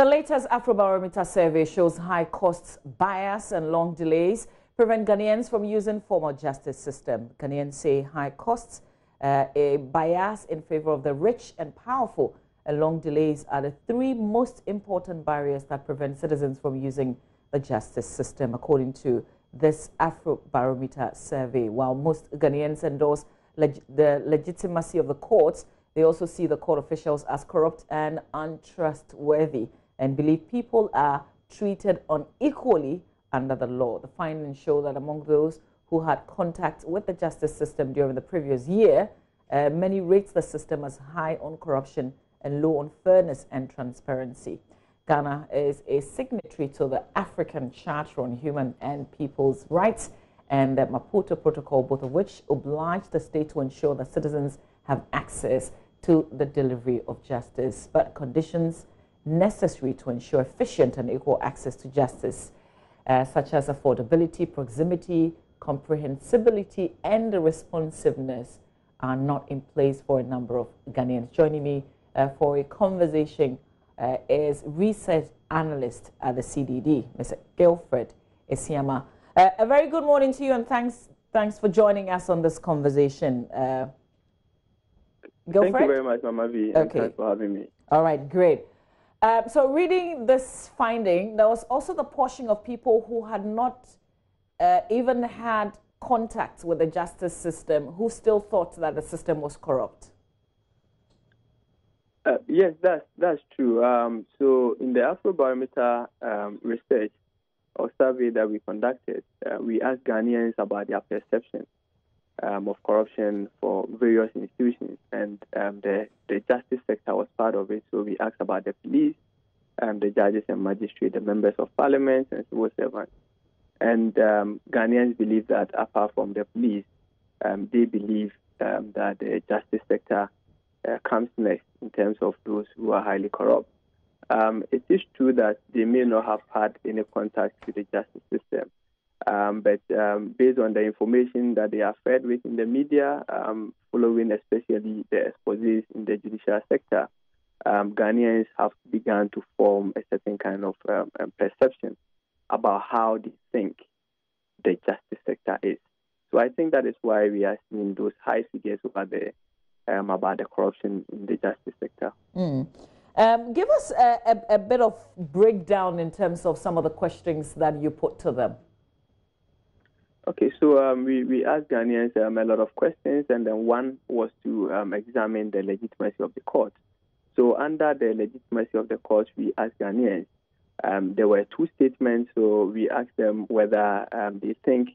The latest Afrobarometer survey shows high costs, bias, and long delays prevent Ghanaians from using formal justice system. Ghanaians say high costs, uh, a bias in favor of the rich and powerful, and long delays are the three most important barriers that prevent citizens from using the justice system, according to this Afrobarometer survey. While most Ghanaians endorse leg the legitimacy of the courts, they also see the court officials as corrupt and untrustworthy and believe people are treated unequally under the law. The findings show that among those who had contact with the justice system during the previous year, uh, many rate the system as high on corruption and low on fairness and transparency. Ghana is a signatory to the African Charter on Human and People's Rights and the Maputo Protocol, both of which oblige the state to ensure that citizens have access to the delivery of justice. But conditions necessary to ensure efficient and equal access to justice, uh, such as affordability, proximity, comprehensibility, and responsiveness, are not in place for a number of Ghanaians. Joining me uh, for a conversation uh, is research analyst at the CDD, Mr. Gilfred Asiamah. Uh, a very good morning to you, and thanks thanks for joining us on this conversation. Uh? Thank you very much, Mama V. Okay. Thanks for having me. All right, great. Um, so, reading this finding, there was also the portion of people who had not uh, even had contact with the justice system who still thought that the system was corrupt. Uh, yes, that's that's true. Um, so, in the Afrobarometer um, research or survey that we conducted, uh, we asked Ghanaians about their perception um, of corruption for various institutions, and um, the, the justice sector was part of it. So we asked about the police, um, the judges and magistrates, the members of parliament, and civil servants. And um, Ghanaians believe that apart from the police, um, they believe um, that the justice sector uh, comes next in terms of those who are highly corrupt. it is true that they may not have had any contact with the justice system, um, but um, based on the information that they are fed with in the media, um, following especially the exposés in the judicial sector, um, Ghanaians have begun to form a certain kind of um, um, perception about how they think the justice sector is. So I think that is why we are seeing those high figures about the about the corruption in the justice sector. Mm. give us a, a, a bit of breakdown in terms of some of the questions that you put to them. Okay, so um, we, we asked Ghanaians um, a lot of questions, and then one was to um, examine the legitimacy of the court. So, under the legitimacy of the court, we asked Ghanaians. Um, there were two statements, so we asked them whether um, they think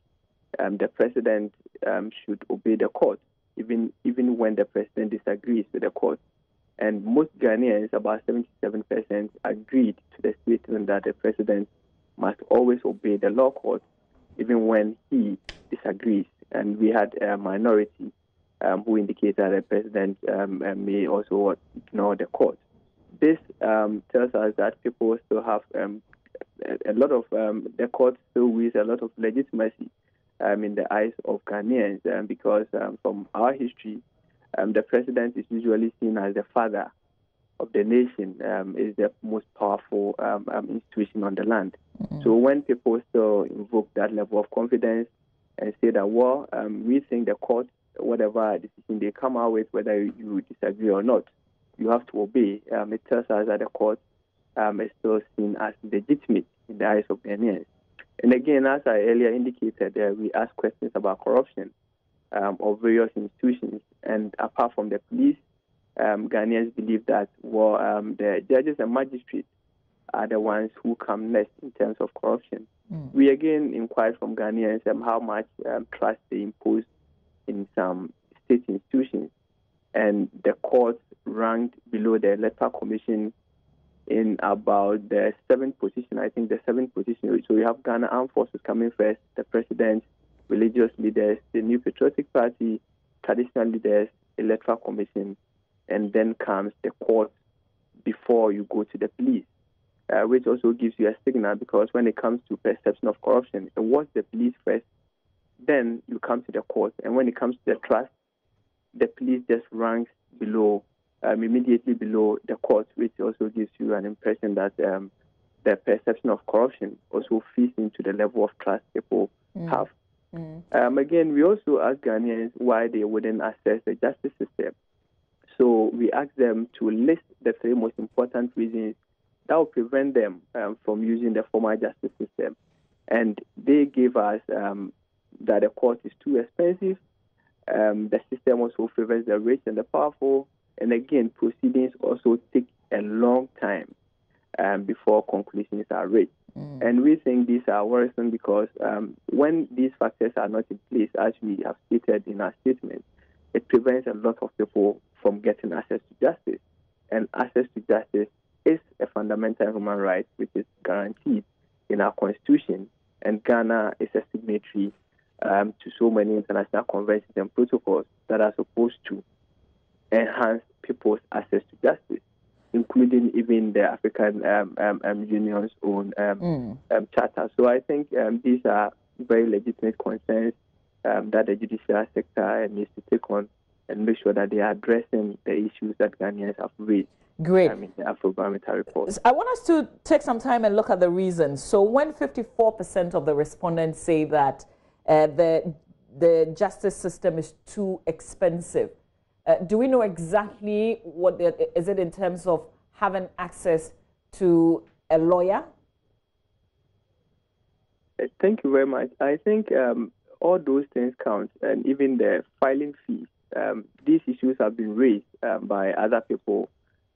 um, the president should obey the court, even even when the president disagrees with the court. And most Ghanaians, about 77%, agreed to the statement that the president must always obey the law court even when he disagrees. And we had a minority um, who indicated that the president um, may also ignore the court. This um, tells us that people still have um, a, a, lot of um, the court still with a lot of legitimacy um, in the eyes of Ghanaians because from our history, the president is usually seen as the father of the nation, is the most powerful institution on the land. Mm-hmm. So when people still invoke that level of confidence and say that, well, um, we think the court, whatever decision they come out with, whether you disagree or not, you have to obey. Um, it tells us that the court um, is still seen as legitimate in the eyes of Ghanaians. And again, as I earlier indicated, uh, we ask questions about corruption um, of various institutions. And apart from the police, um, Ghanaians believe that well, um, the judges and magistrates are the ones who come next in terms of corruption. Mm. We again inquired from Ghanaians um, how much um, trust they impose in some state institutions, and the courts ranked below the electoral commission in about the seventh position. I think the seventh position. So we have Ghana Armed Forces coming first, the president, religious leaders, the New Patriotic Party, traditional leaders, electoral commission, and then comes the court before you go to the police uh, which also gives you a signal because when it comes to perception of corruption, it was the police first, then you come to the court. And when it comes to the trust, the police just ranks below um, immediately below the court, which also gives you an impression that um, the perception of corruption also feeds into the level of trust people mm. have. Mm. Um, again, we also ask Ghanaians why they wouldn't access the justice system. So we ask them to list the three most important reasons that will prevent them um, from using the formal justice system. And they give us um, that the court is too expensive. Um, the system also favors the rich and the powerful. And again, proceedings also take a long time um, before conclusions are reached. Mm. And we think these are worrisome because um, when these factors are not in place, as we have stated in our statement, it prevents a lot of people from getting access to justice. And access to justice is a fundamental human right which is guaranteed in our constitution. And Ghana is a signatory um, to so many international conventions and protocols that are supposed to enhance people's access to justice, including even the African um, um, um Union's own um, mm. Um, charter. So I think these are very legitimate concerns that the judicial sector needs to take on and make sure that they are addressing the issues that Ghanaians have raised. Great. I mean, the Afrobarometer report. I want us to take some time and look at the reasons. So, when 54% of the respondents say that uh, the the justice system is too expensive, uh, do we know exactly what the, is it in terms of having access to a lawyer? Thank you very much. I think um, all those things count, and even the filing fees. Um, these issues have been raised um, by other people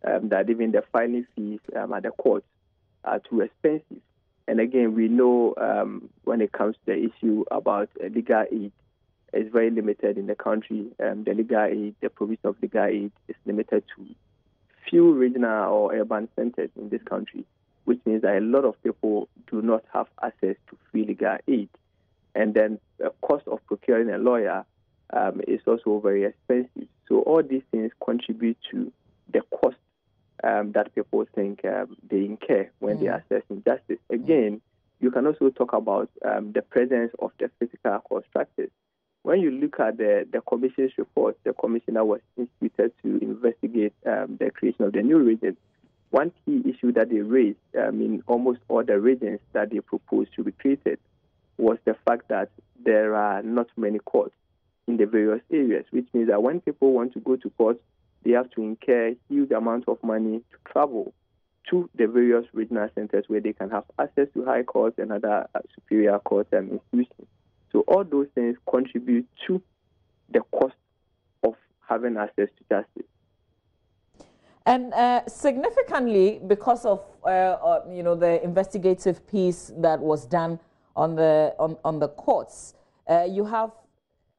um, that even the filing fees um, at the courts are too expensive. And again, we know um, when it comes to the issue about uh, legal aid, it's very limited in the country. Um, the legal aid, the provision of legal aid is limited to few regional or urban centers in this country, which means that a lot of people do not have access to free legal aid. And then the cost of procuring a lawyer um, is also very expensive. So all these things contribute to the cost um, that people think um, they incur when mm. they are assessing justice. Again, you can also talk about um, the presence of the physical court structures. When you look at the, the commission's report, the commissioner was instituted to investigate um, the creation of the new region. One key issue that they raised um, in almost all the regions that they proposed to be created was the fact that there are not many courts in the various areas, which means that when people want to go to court, they have to incur huge amounts of money to travel to the various regional centers where they can have access to high courts and other superior courts and institutions. So all those things contribute to the cost of having access to justice. And uh, significantly, because of uh, uh, you know the investigative piece that was done on the on, on the courts, uh, you have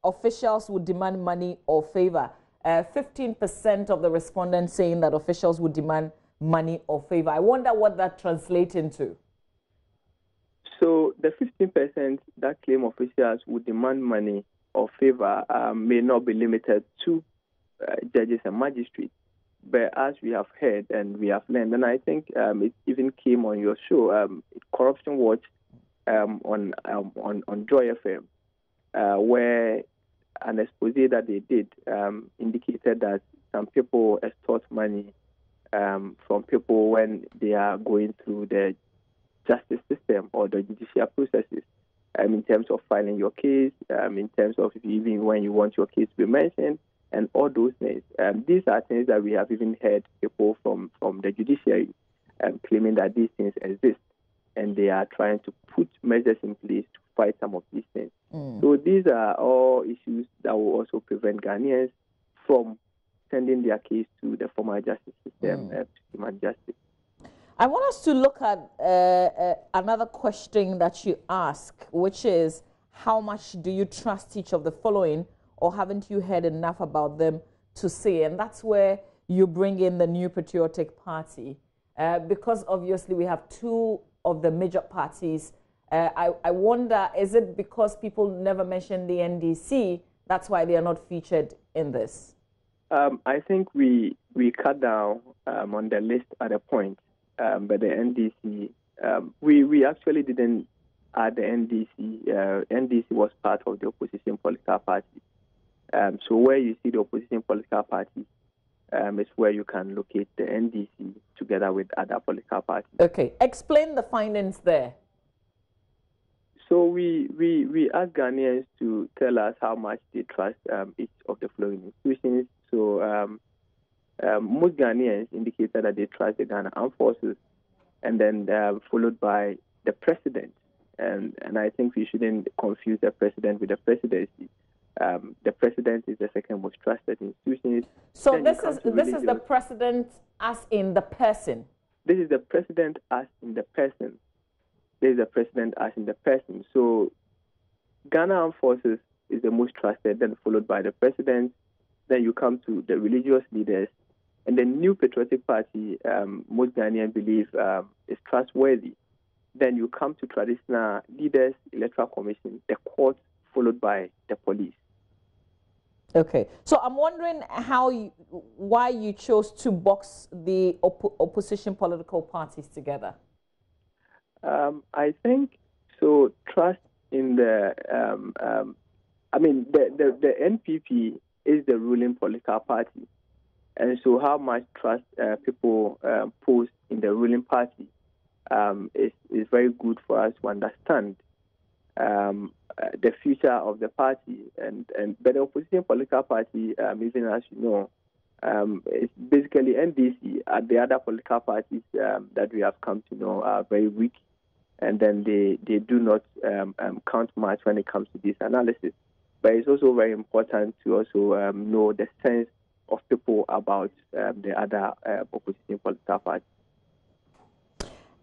officials would demand money or favor. 15% uh, of the respondents saying that officials would demand money or favor. I wonder what that translates into. So the 15% that claim officials would demand money or favor um, may not be limited to uh, judges and magistrates. But as we have heard and we have learned, and I think um, it even came on your show, um, Corruption Watch um, on, um, on on Joy FM, uh, where an expose that they did um, indicated that some people extort money um, from people when they are going through the justice system or the judicial processes. Um, in terms of filing your case, um, in terms of even when you want your case to be mentioned, and all those things. Um, these are things that we have even heard people from, from the judiciary um, claiming that these things exist, and they are trying to put measures in place to some of these things. Mm. So these are all issues that will also prevent Ghanaians from sending their case to the formal justice system mm. uh, demand justice. I want us to look at uh, uh, another question that you ask, which is how much do you trust each of the following, or haven't you heard enough about them to say? And that's where you bring in the New Patriotic Party, uh, because obviously we have two of the major parties uh, I, I wonder, is it because people never mention the NDC, that's why they are not featured in this? Um, I think we we cut down um, on the list at a point, um, but the NDC, um, we, we actually didn't add the NDC. Uh, NDC was part of the opposition political party. Um, so where you see the opposition political party, um, is where you can locate the NDC together with other political parties. Okay, explain the findings there. So we, we, we ask Ghanaians to tell us how much they trust um, each of the following institutions. So um, um, most Ghanaians indicated that they trust the Ghana Armed Forces, and then uh, followed by the president. And, and I think we shouldn't confuse the president with the presidency. Um, the president is the second most trusted institution. So then this is this is the president as in the person. This is the president as in the person. This is the president as in the person. So Ghana Armed Forces is the most trusted, then followed by the president. Then you come to the religious leaders, and the new patriotic party. Um, most Ghanaians believe um, is trustworthy. Then you come to traditional leaders, electoral commission, the court, followed by the police. Okay, so I'm wondering how, you, why you chose to box the op opposition political parties together. Um, I think so. Trust in the, um, um, I mean, the, the, the NPP is the ruling political party, and so how much trust uh, people uh, in the ruling party um, is is very good for us to understand. Um, uh, the future of the party. And, and but the opposition political party, even as you know, um, it's basically NDC and the other political parties um, that we have come to know are very weak, and then they, they do not um, um, count much when it comes to this analysis. But it's also very important to also um, know the sense of people about the other uh, opposition political parties.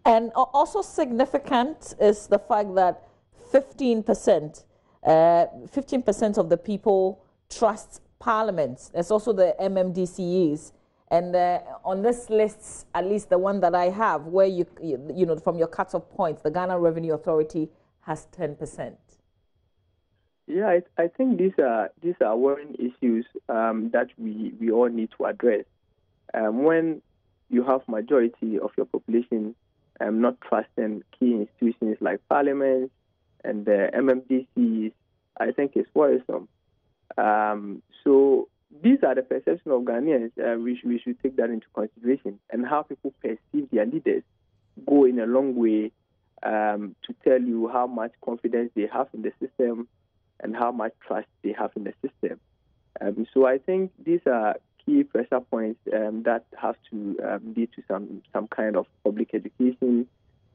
And also significant is the fact that 15%, uh, 15% of the people trust parliament. There's also the MMDCEs. And uh, on this list, at least the one that I have, where you, you know, from your cut-off points, the Ghana Revenue Authority has 10%. Yeah, I, I think these are these are worrying issues um, that we, we all need to address. Um, when you have majority of your population um, not trusting key institutions like parliament, and the MMDCs, I think it's worrisome. Um, so these are the perception of Ghanaians. Uh, we, should, we should take that into consideration and how people perceive their leaders go in a long way um, to tell you how much confidence they have in the system and how much trust they have in the system. Um, so I think these are key pressure points um, that have to um, lead to some some kind of public education,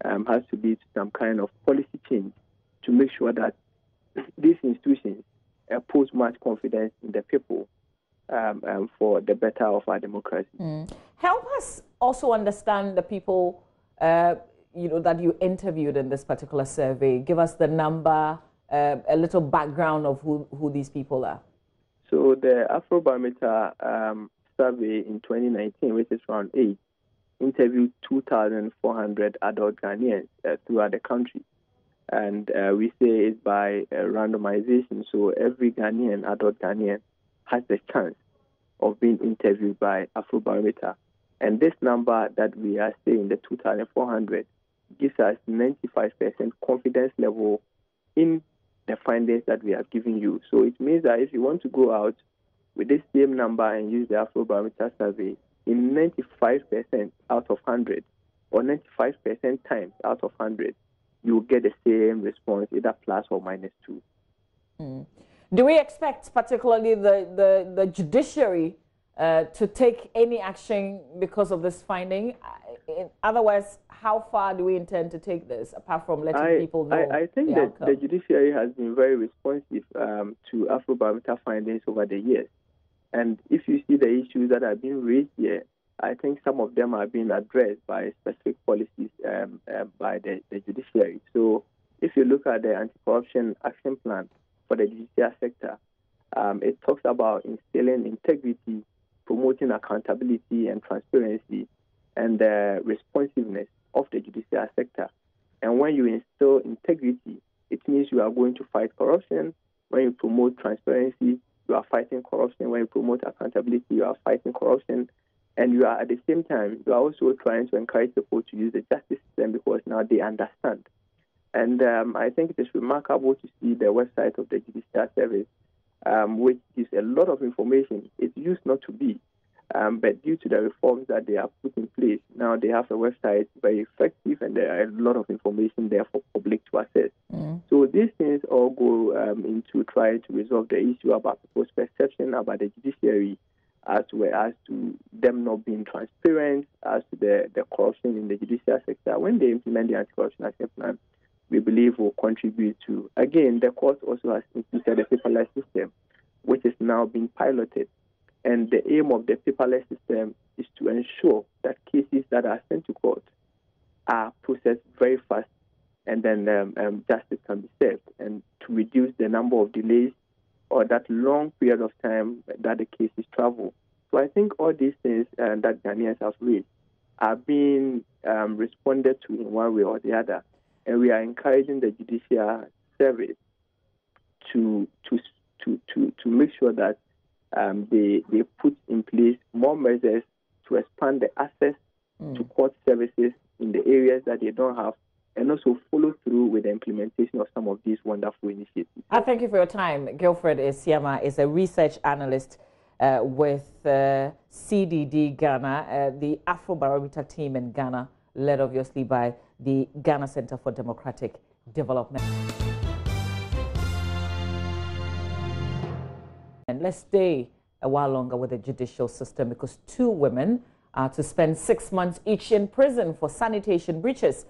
um, has to lead to some kind of policy change to make sure that these institutions pose much confidence in the people um, um, for the better of our democracy. Mm. Help us also understand the people, uh, you know, that you interviewed in this particular survey. Give us the number, uh, a little background of who, who these people are. So the Afrobarometer um, survey in 2019, which is round eight, interviewed 2,400 adult Ghanaians uh, throughout the country and uh, we say it by uh, randomization. So every Ghanaian, adult Ghanaian, has the chance of being interviewed by Afrobarometer. And this number that we are seeing, the 2,400, gives us 95% confidence level in the findings that we have given you. So it means that if you want to go out with this same number and use the Afrobarometer survey, in 95% out of 100, or 95% times out of 100, you will get the same response, either plus or minus two. Mm. Do we expect, particularly the, the, the judiciary, uh, to take any action because of this finding? In otherwise, how far do we intend to take this, apart from letting I, people know? I, I think the that outcome? the judiciary has been very responsive um, to Afrobarometer findings over the years. And if you see the issues that have been raised here, I think some of them are being addressed by specific policies um, uh, by the, the, judiciary. So if you look at the anti-corruption action plan for the judicial sector, um, it talks about instilling integrity, promoting accountability and transparency, and the responsiveness of the judicial sector. And when you instill integrity, it means you are going to fight corruption. When you promote transparency, you are fighting corruption. When you promote accountability, you are fighting corruption. And you are at the same time, you are also trying to encourage people to use the justice system because now they understand. And um, I think it is remarkable to see the website of the Judicial Service, um, which gives a lot of information. It used not to be. Um, but due to the reforms that they have put in place, now they have a website very effective and there are a lot of information there for public to access. Mm. So these things all go um, into trying to resolve the issue about people's perception about the judiciary as well as to them not being transparent as to the, the corruption in the judicial sector. When they implement the anti-corruption action plan, we believe will contribute to, again, the court also has instituted a paperless system, which is now being piloted. And the aim of the paperless system is to ensure that cases that are sent to court are processed very fast and then um, um, justice can be served and to reduce the number of delays or that long period of time that the cases travel. So I think all these things uh, that Ghanaians have raised are being um, responded to in one way or the other. And we are encouraging the judicial service to, to, to, to, to make sure that um, they, they put in place more measures to expand the access mm. to court services in the areas that they don't have and also follow through with the implementation of some of these wonderful initiatives. I thank you for your time. Gilfred Asiamah is a research analyst uh, with uh, CDD Ghana, uh, the Afrobarometer team in Ghana, led obviously by the Ghana Center for Democratic Development. And let's stay a while longer with the judicial system because two women are to spend six months each in prison for sanitation breaches.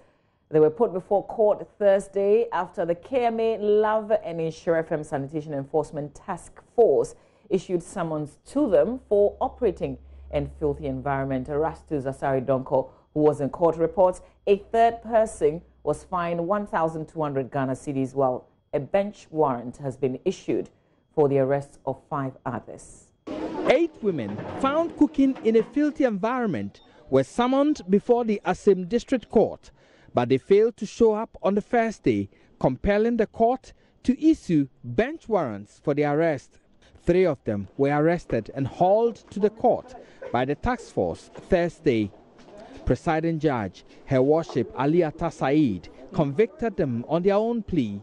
They were put before court Thursday after the KMA Luv and Nhyira FM Sanitation Enforcement Task Force issued summons to them for operating in filthy environment. Erastus Asare Donko, who was in court, reports a third person was fined 1,200 Ghana cedis while a bench warrant has been issued for the arrest of five others. Eight women found cooking in a filthy environment were summoned before the Asim District Court, but they failed to show up on the first day, compelling the court to issue bench warrants for the arrest. Three of them were arrested and hauled to the court by the task force Thursday. Presiding Judge, Her Worship Ali Said, convicted them on their own plea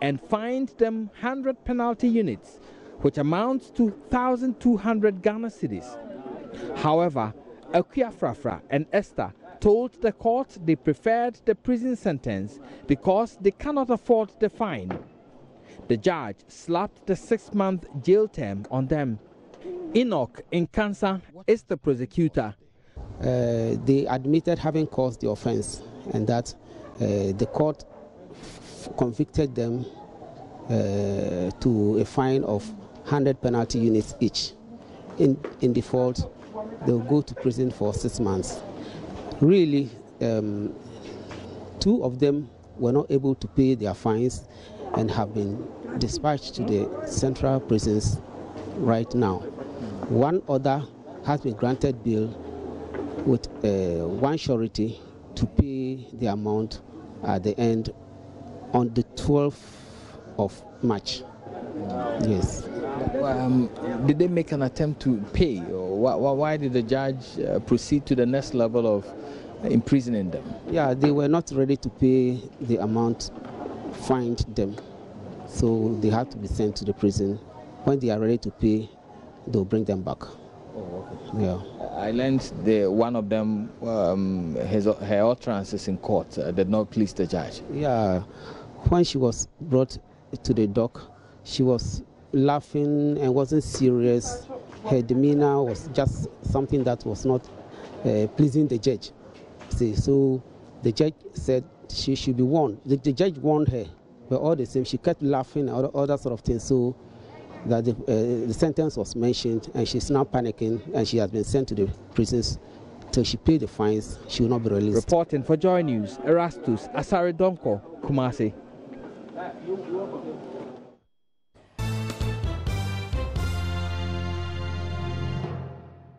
and fined them 100 penalty units, which amounts to 1,200 Ghana cedis. However, Akia Frafra and Esther told the court they preferred the prison sentence because they cannot afford the fine. The judge slapped the six month jail term on them. Enoch Nkansa is the prosecutor. Uh, they admitted having caused the offense and that uh, the court convicted them uh, to a fine of 100 penalty units each. In, in default, they'll go to prison for six months. Really, um, two of them were not able to pay their fines and have been dispatched to the central prisons right now. One other has been granted bail with uh, one surety to pay the amount at the end on the 12th of March. Yes. Um, did they make an attempt to pay, or why, why did the judge uh, proceed to the next level of imprisoning them? Yeah, they were not ready to pay the amount fined them, so they had to be sent to the prison. When they are ready to pay, they'll bring them back. Oh, okay. Yeah. I learned the one of them, um, his, her utterances in court uh, did not please the judge. Yeah when she was brought to the dock, she was laughing and wasn't serious. Her demeanor was just something that was not uh, pleasing the judge. See, so the judge said she should be warned. The, the, judge warned her, but all the same, she kept laughing and all, that sort of thing. So that the, uh, the sentence was mentioned, and she's now panicking, and she has been sent to the prisons till she paid the fines. She will not be released. Reporting for Joy News, Erastus Asare Donko, Kumasi.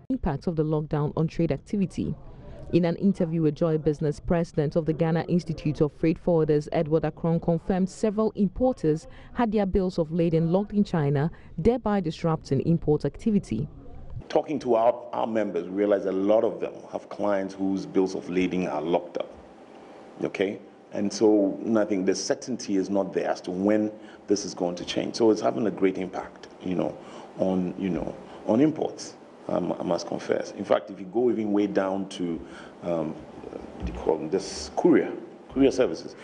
Impact of the lockdown on trade activity. In an interview with Joy Business, President of the Ghana Institute of Freight Forwarders, Edward Akrong, confirmed several importers had their bills of lading locked in China, thereby disrupting import activity. Talking to our, our members, we realize a lot of them have clients whose bills of lading are locked up. Okay? And so nothing, the certainty is not there as to when this is going to change. So it's having a great impact, you know, on, you know, on imports. Um, I must confess. In fact, if you go even way down to, um, what do you call them, this courier, courier services,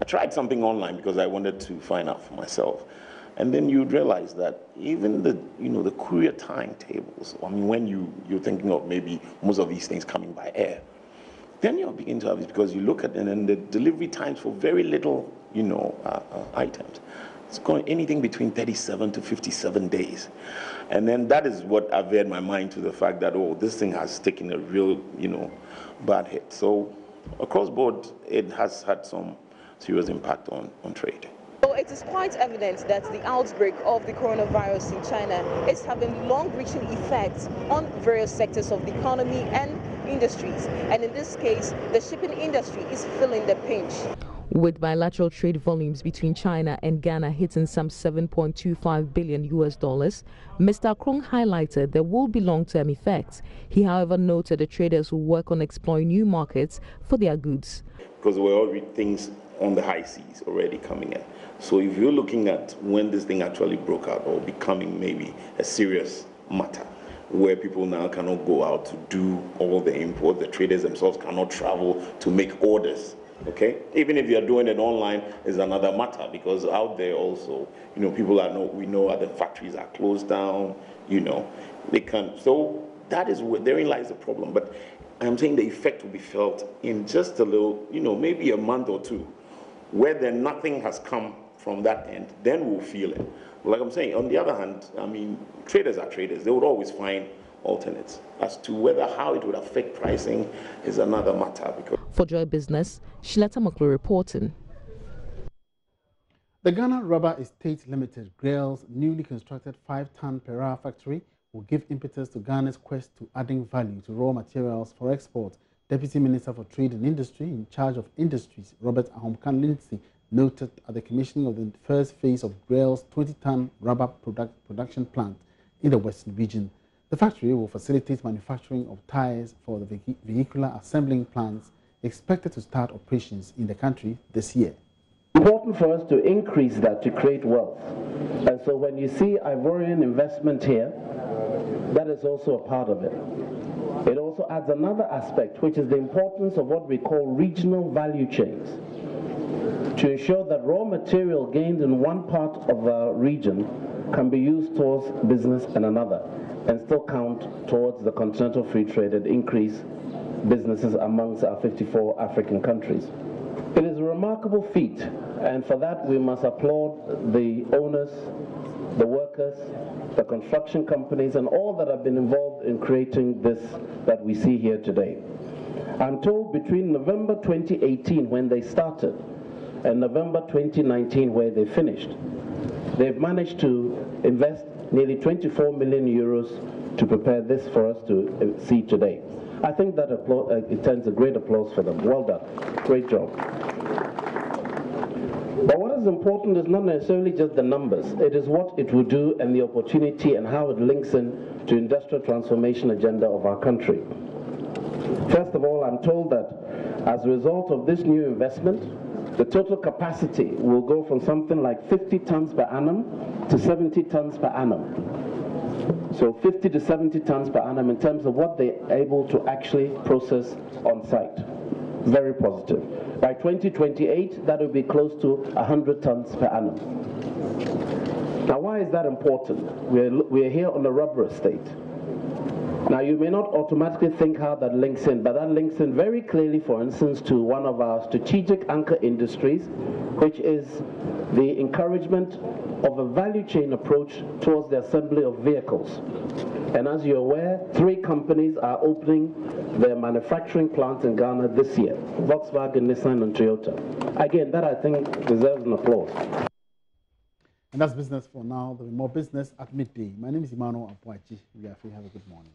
I tried something online because I wanted to find out for myself. And then you'd realize that even the, you know, the courier timetables, I mean, when you, you're thinking of maybe most of these things coming by air, then you're beginning to have it because you look at it and the delivery times for very little, you know, uh, uh, items. It's going anything between 37 to 57 days. And then that is what averred my mind to the fact that, oh, this thing has taken a real, you know, bad hit. So across board, it has had some serious impact on, on trade. So it is quite evident that the outbreak of the coronavirus in China is having long-reaching effects on various sectors of the economy and industries. And in this case, the shipping industry is feeling the pinch. With bilateral trade volumes between China and Ghana hitting some 7.25 billion US dollars, Mr. Krong highlighted there will be long term effects. He, however, noted the traders will work on exploring new markets for their goods. Because we're already things on the high seas already coming in. So if you're looking at when this thing actually broke out or becoming maybe a serious matter, where people now cannot go out to do all the import, the traders themselves cannot travel to make orders Okay, even if you're doing it online is another matter because out there also, you know, people are know we know other factories are closed down. You know, they can't. So that is where therein lies the problem. But I'm saying the effect will be felt in just a little, you know, maybe a month or two, where then nothing has come from that end. Then we'll feel it. Like I'm saying, on the other hand, I mean, traders are traders. They would always find alternates. As to whether how it would affect pricing is another matter. Because For Joy Business, Shilata Moklo reporting. The Ghana Rubber Estate Limited, GREL's newly constructed 5-ton per hour factory will give impetus to Ghana's quest to adding value to raw materials for export. Deputy Minister for Trade and Industry in charge of industries, Robert Ahomka Lindsay, noted at the commissioning of the first phase of GREL's 20-ton rubber product production plant in the Western region. The factory will facilitate manufacturing of tires for the vehicular assembling plants expected to start operations in the country this year. Important for us to increase that to create wealth. And so when you see Ivorian investment here, that is also a part of it. It also adds another aspect, which is the importance of what we call regional value chains to ensure that raw material gained in one part of a region can be used towards business in another and still count towards the continental free trade and increase businesses amongst our 54 African countries. It is a remarkable feat, and for that we must applaud the owners, the workers, the construction companies, and all that have been involved in creating this that we see here today. I'm told between November 2018, when they started, and November 2019, where they finished, they've managed to invest nearly 24 million euros to prepare this for us to see today. I think that uh, it turns a great applause for them. Well done. Great job. But what is important is not necessarily just the numbers. It is what it will do and the opportunity and how it links in to industrial transformation agenda of our country. First of all, I'm told that as a result of this new investment, the total capacity will go from something like 50 tons per annum to 70 tons per annum. So 50 to 70 tons per annum in terms of what they're able to actually process on site. Very positive. By 2028, that will be close to 100 tons per annum. Now, why is that important? We're, we're here on the rubber estate. Now, you may not automatically think how that links in, but that links in very clearly, for instance, to one of our strategic anchor industries, which is the encouragement of a value chain approach towards the assembly of vehicles. And as you're aware, three companies are opening their manufacturing plants in Ghana this year Volkswagen, Nissan, and Toyota. Again, that I think deserves an applause. And that's business for now. There'll be more business at midday. My name is Emmanuel Apuachi. We are free. Have a good morning.